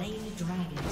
Slain the dragon.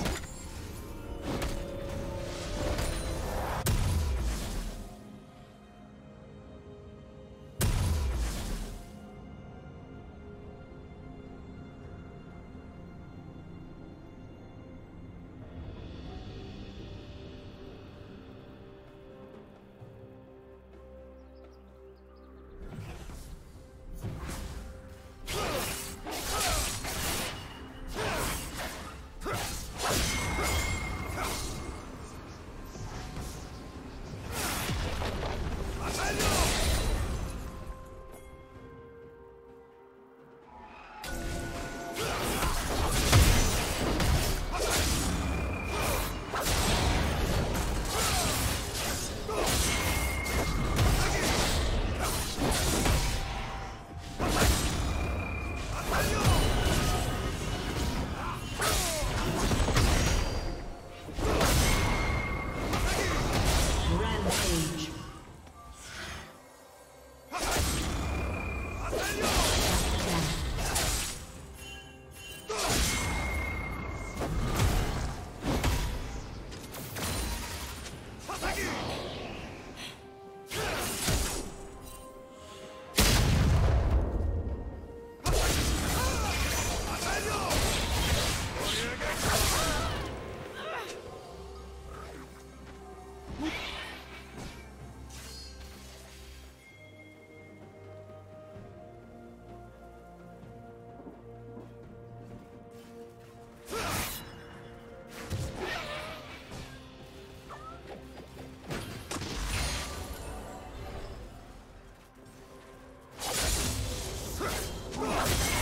Roar!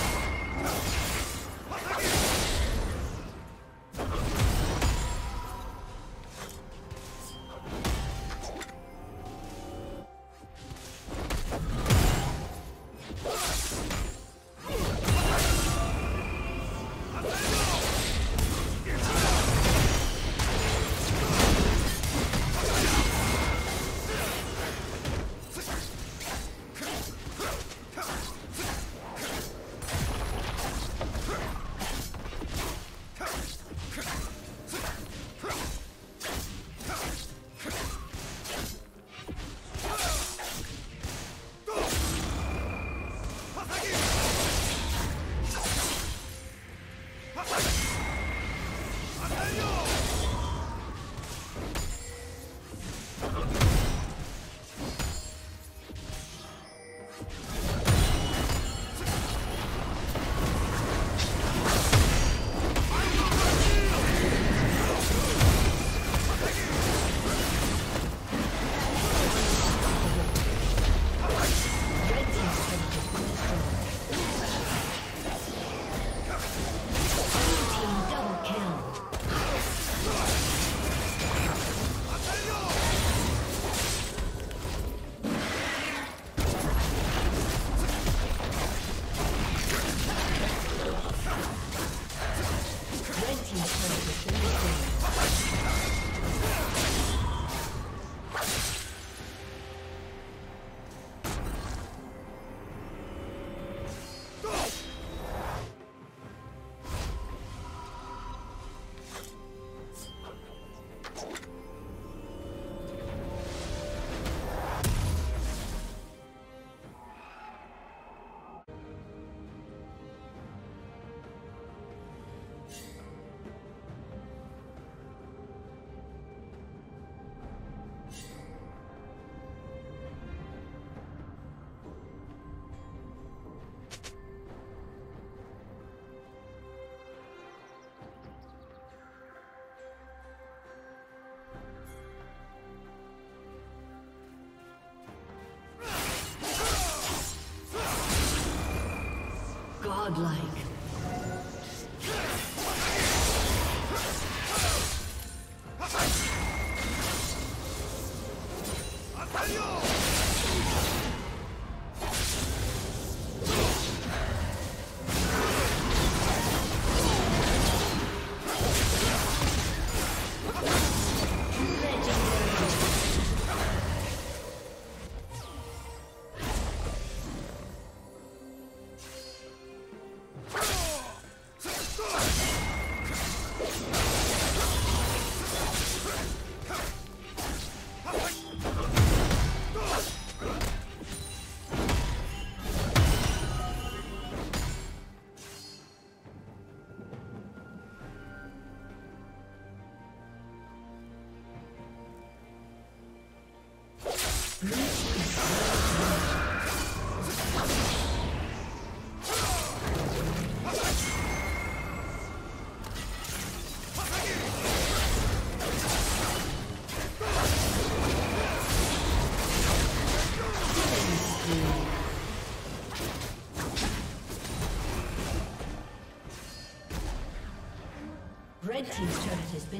Godlike.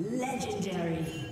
Legendary.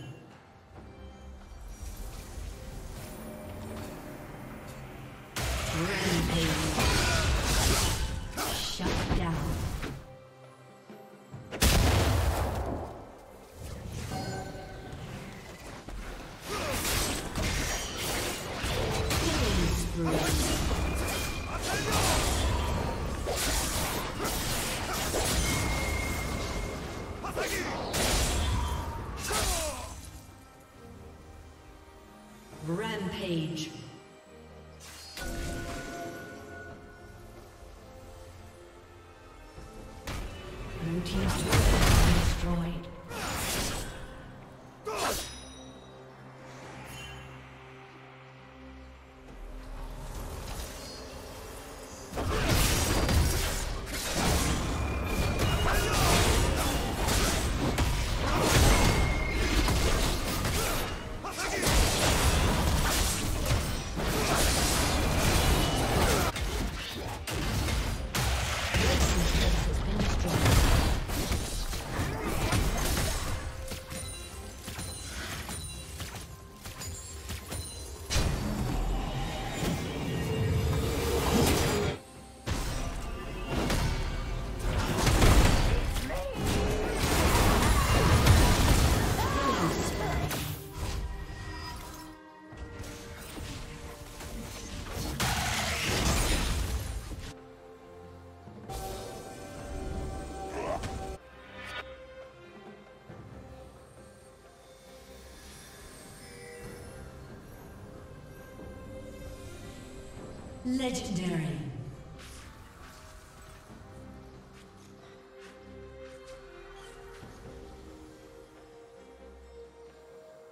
Legendary.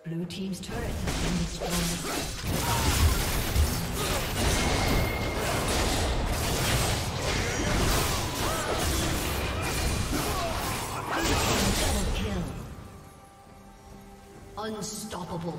Blue Team's turret has been destroyed. Unstoppable.